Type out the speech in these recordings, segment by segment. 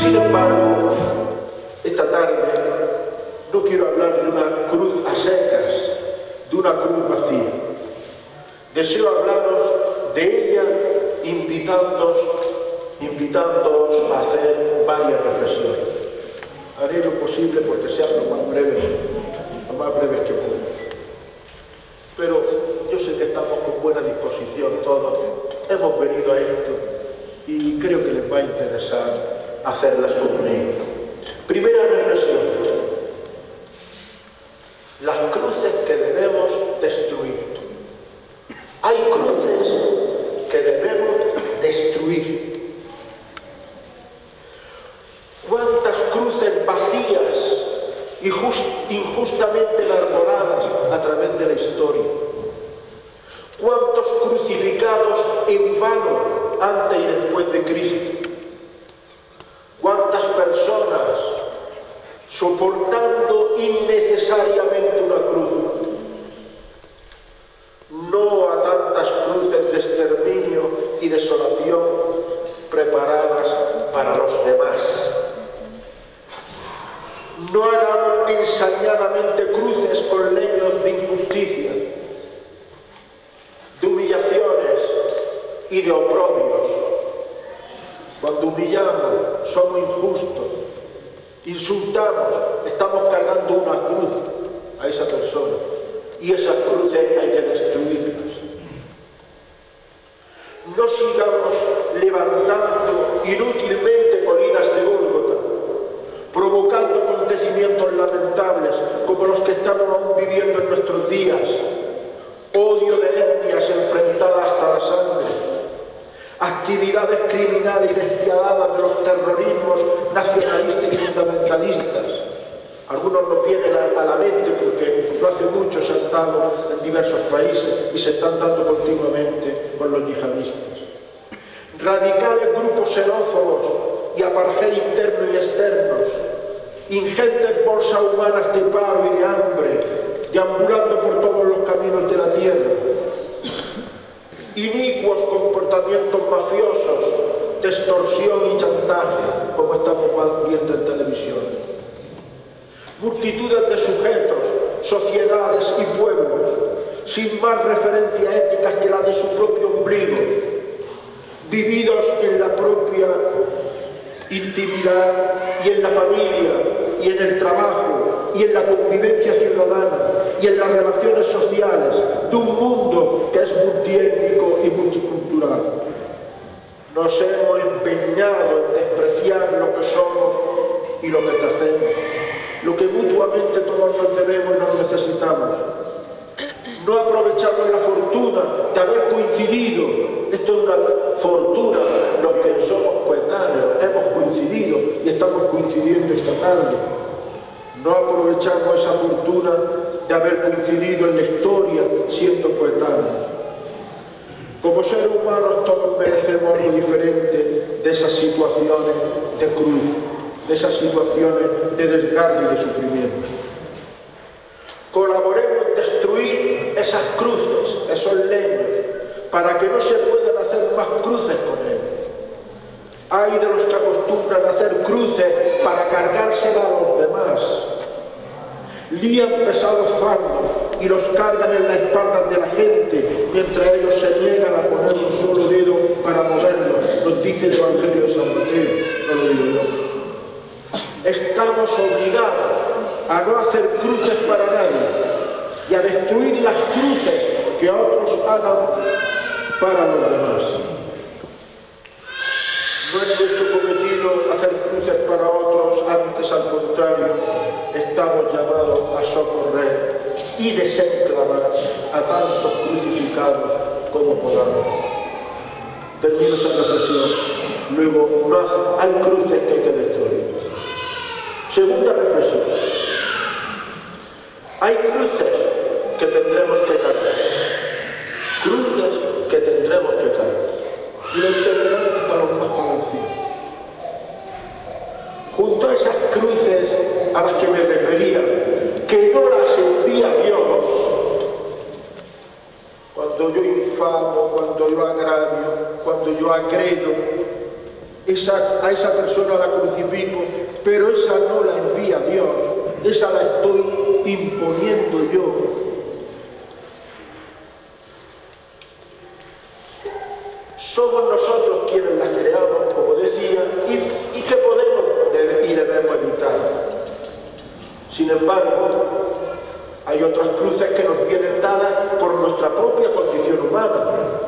Sin embargo, esta tarde no quiero hablar de una cruz a secas, de una cruz vacía. Deseo hablaros de ella invitándoos, invitándoos a hacer varias reflexiones. Haré lo posible porque sea lo más breve, lo más breve que pueda. Pero yo sé que estamos con buena disposición todos, hemos venido a esto y creo que les va a interesar hacerlas conmigo. Primera reflexión. Las cruces que debemos destruir. Hay cruces que debemos destruir. ¿Cuántas cruces vacías y injustamente elaboradas a través de la historia? cuántos crucificados en vano antes y después de Cristo, cuántas personas soportando innecesariamente una cruz. No a tantas cruces de exterminio y desolación. Cuando humillamos, somos injustos, insultamos, estamos cargando una cruz a esa persona y esas cruces hay que destruirlas. No sigamos levantando inútilmente colinas de Gólgota, provocando acontecimientos lamentables como los que estamos viviendo en nuestros días, odio de etnias enfrentadas hasta la sangre, actividades criminales y despiadadas de los terrorismos nacionalistas y fundamentalistas. Algunos nos vienen a la mente porque no hace mucho se han dado en diversos países y se están dando continuamente con los yihadistas. Radicales grupos xenófobos y apartheid interno y externos, ingentes bolsas humanas de paro y de hambre, deambulando por todos los caminos de la tierra, inicuos comportamientos mafiosos de extorsión y chantaje, como estamos viendo en televisión. Multitudes de sujetos, sociedades y pueblos, sin más referencia ética que la de su propio ombligo, vividos en la propia intimidad y en la familia y en el trabajo y en la convivencia ciudadana y en las relaciones sociales de un mundo que es multiétnico. Nos hemos empeñado en despreciar lo que somos y lo que hacemos, lo que mutuamente todos nos debemos y nos necesitamos. No aprovechamos la fortuna de haber coincidido, esto es una fortuna, los que somos coetáneos, hemos coincidido y estamos coincidiendo esta tarde. No aprovechamos esa fortuna de haber coincidido en la historia siendo coetáneos. Como ser humanos todos merecemos algo diferente de esas situaciones de cruz, de esas situaciones de desgarro y de sufrimiento. Colaboremos en destruir esas cruces, esos leños, para que no se puedan hacer más cruces con él. Hay de los que acostumbran a hacer cruces para cargársela a los demás. Lían pesados fardos y los cargan en las espaldas de la gente, mientras ellos se niegan a poner un solo dedo para moverlo. Nos dice el Evangelio de San Mateo, no lo digo. Estamos obligados a no hacer cruces para nadie y a destruir las cruces que otros hagan para los demás. No es nuestro hacer cruces para otros, antes al contrario, estamos llamados a socorrer y desenclavar a tantos crucificados como podamos. Termino esa reflexión. Luego, no hay cruces que hay que destruir. Segunda reflexión. Hay cruces que tendremos que cargar. Cruces que tendremos que cargar. Y lo entenderán hasta los más conocidos. Cruces a las que me refería, que no las envía Dios, cuando yo infamo, cuando yo agravio, cuando yo agredo esa, a esa persona la crucifico, pero esa no la envía Dios, esa la estoy imponiendo yo. Somos nosotros quienes la creamos, como decía, y que Sin embargo, hay otras cruces que nos vienen dadas por nuestra propia condición humana,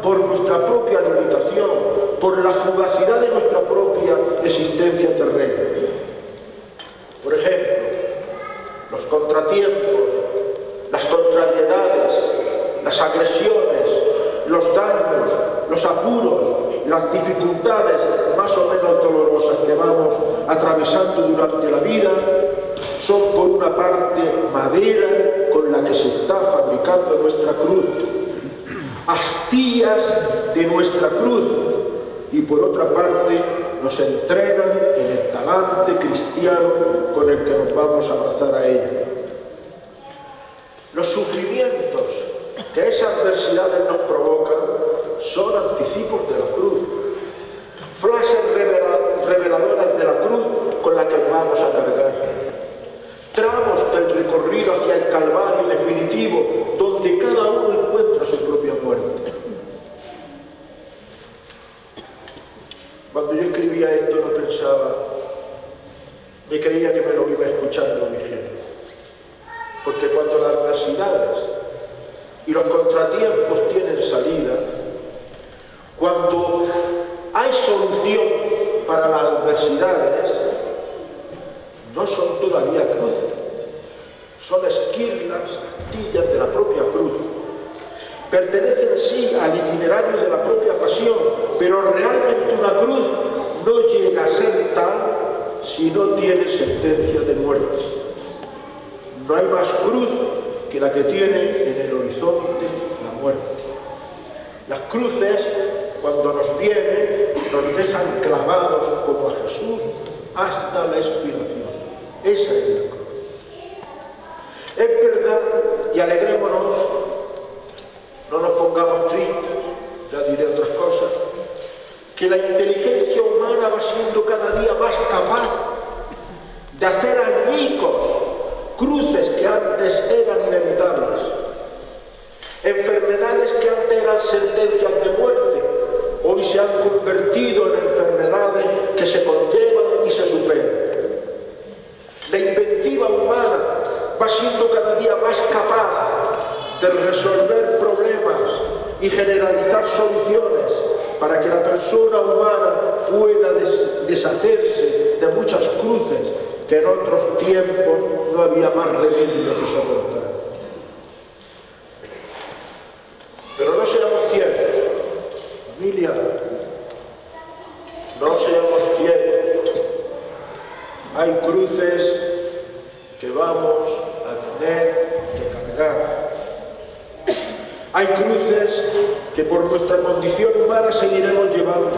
por nuestra propia limitación, por la fugacidad de nuestra propia existencia terrena. Por ejemplo, los contratiempos, las contrariedades, las agresiones, los daños, los apuros, las dificultades más o menos dolorosas que vamos atravesando durante la vida son por una parte madera con la que se está fabricando nuestra cruz, astillas de nuestra cruz y por otra parte nos entrenan en el talante cristiano con el que nos vamos a abrazar a ella. Los sufrimientos que esas adversidades nos provocan son anticipos de la cruz, frases reveladoras de la cruz con la que vamos a cargar recorrido hacia el Calvario definitivo, donde cada uno encuentra su propia muerte. Cuando yo escribía esto no pensaba, me creía que me lo iba escuchando mi gente. Porque cuando las adversidades y los contratiempos tienen salida, cuando hay solución para las adversidades, no son todavía cruces, son esquirlas, astillas de la propia cruz. Pertenecen sí al itinerario de la propia pasión, pero realmente una cruz no llega a ser tal si no tiene sentencia de muerte. No hay más cruz que la que tiene en el horizonte la muerte. Las cruces, cuando nos vienen, nos dejan clavados como a Jesús hasta la expiración. Esa es la. Es verdad, y alegrémonos, no nos pongamos tristes, ya diré otras cosas, que la inteligencia humana va siendo cada día más capaz de hacer añicos cruces que antes eran inevitables, enfermedades que antes eran sentencias de muerte, hoy se han convertido en enfermedades que se conllevan y se superan. La inventiva humana va siendo cada día más capaz de resolver problemas y generalizar soluciones para que la persona humana pueda deshacerse de muchas cruces que en otros tiempos no había más remedio que soportar. Pero no seamos ciegos, familia, no seamos ciegos hay cruces que vamos a tener que cargar. Hay cruces que por nuestra condición humana seguiremos llevando.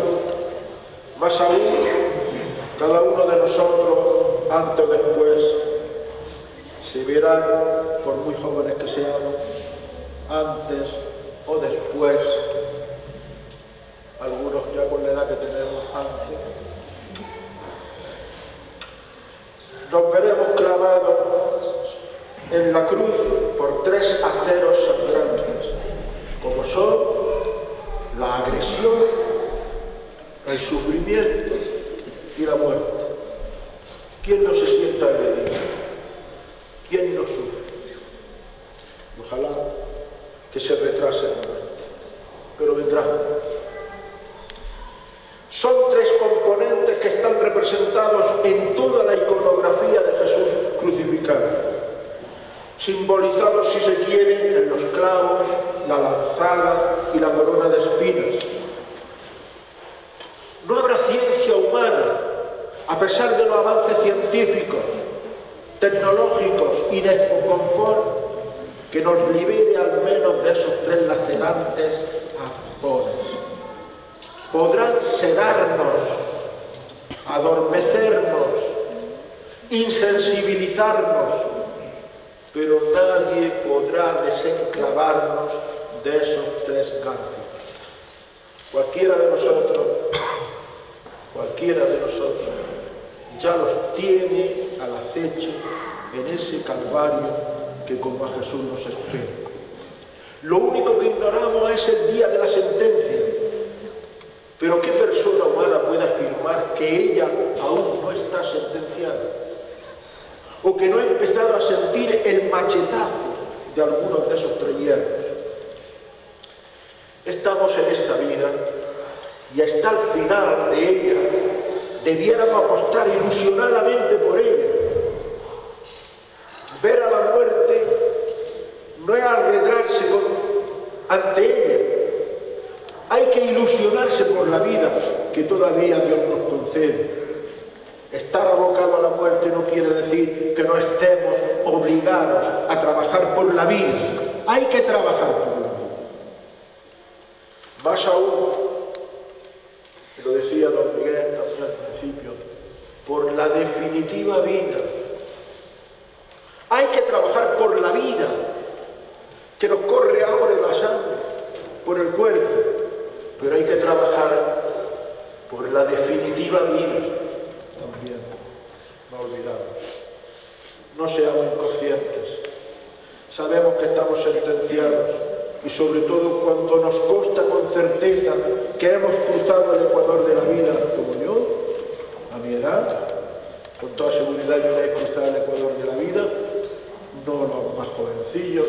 Más aún, cada uno de nosotros, antes o después, se verá, por muy jóvenes que seamos, antes o después, algunos ya con la edad que tenemos antes, nos veremos clavados en la cruz por tres aceros sangrantes, como son la agresión, el sufrimiento y la muerte. ¿Quién no se sienta agredido? ¿Quién no sufre? Ojalá que se retrase simbolizados, si se quiere, en los clavos, la lanzada y la corona de espinas. No habrá ciencia humana, a pesar de los avances científicos, tecnológicos y de confort, que nos libere al menos de esos tres lacerantes amores. Podrán sedarnos, adormecernos, insensibilizarnos, pero nadie podrá desenclavarnos de esos tres ganchos. Cualquiera de nosotros, cualquiera de nosotros, ya los tiene al acecho en ese calvario que como a Jesús nos espera. Lo único que ignoramos es el día de la sentencia. Pero ¿qué persona humana puede afirmar que ella aún no está sentenciada? O que no ha empezado a sentir el machetazo de algunos de esos trayectos. Estamos en esta vida y hasta el final de ella debiéramos apostar ilusionadamente por ella. Ver a la muerte no es arredrarse ante ella. Hay que ilusionarse por la vida que todavía Dios nos concede. Estar abocado a la muerte no quiere decir que no estemos obligados a trabajar por la vida. Hay que trabajar por la vida. Más aún, lo decía don Miguel también al principio, por la definitiva vida. Hay que trabajar por la vida que nos corre ahora en la por el cuerpo, pero hay que trabajar por la definitiva vida No seamos inconscientes. Sabemos que estamos sentenciados y sobre todo cuando nos consta con certeza que hemos cruzado el ecuador de la vida, como yo, a mi edad, con toda seguridad yo he cruzado el ecuador de la vida, no los más jovencillos,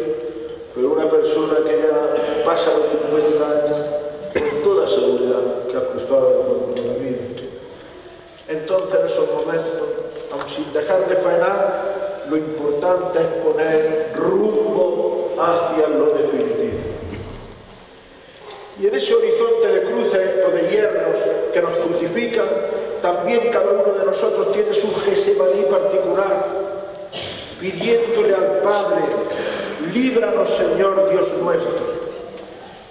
pero una persona que ya pasa los 50 años, con toda seguridad que ha cruzado el ecuador de la vida. Entonces, en esos momentos, aun sin dejar de faenar, lo importante es poner rumbo hacia lo definitivo. Y en ese horizonte de cruces o de hierros que nos crucifican, también cada uno de nosotros tiene su Gesemaní particular, pidiéndole al Padre, líbranos Señor Dios nuestro.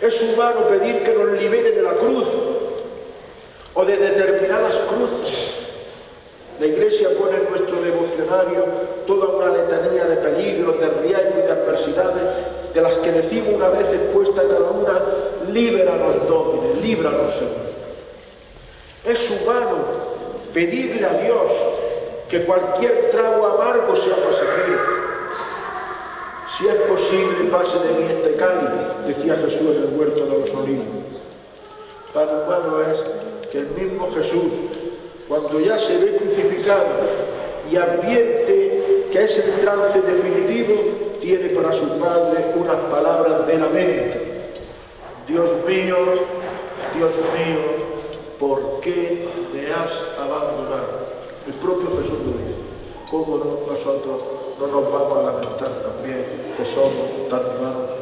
Es humano pedir que nos libere de la cruz o de determinadas cruces. La Iglesia pone en nuestro devocionario toda una letanía de peligros, de riesgos y de adversidades, de las que decimos una vez expuesta cada una, líbranos, Domine, líbranos, Señor. Es humano pedirle a Dios que cualquier trago amargo sea pasajero. Si es posible, pase de mí este cáliz, decía Jesús en el huerto de los olivos. Tan humano es que el mismo Jesús cuando ya se ve crucificado y advierte que es el trance definitivo, tiene para su Padre unas palabras de lamento. Dios mío, Dios mío, ¿por qué me has abandonado? El propio Jesús lo dice. ¿Cómo nosotros no nos vamos a lamentar también que somos tan humanos?